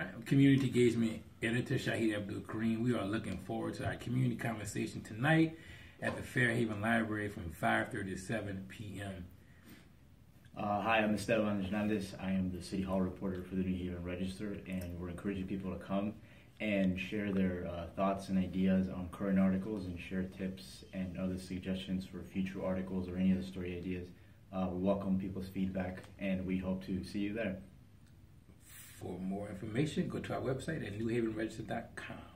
right, community engagement editor Shahid Abdul Karim. We are looking forward to our community conversation tonight at the Fair Haven Library from 5:30 to 7 p.m. Uh, hi, I'm Esteban Hernandez. I am the City Hall reporter for the New Haven Register, and we're encouraging people to come and share their uh, thoughts and ideas on current articles and share tips and other suggestions for future articles or any other story ideas. Uh, we welcome people's feedback, and we hope to see you there. For more information, go to our website at newhavenregister.com.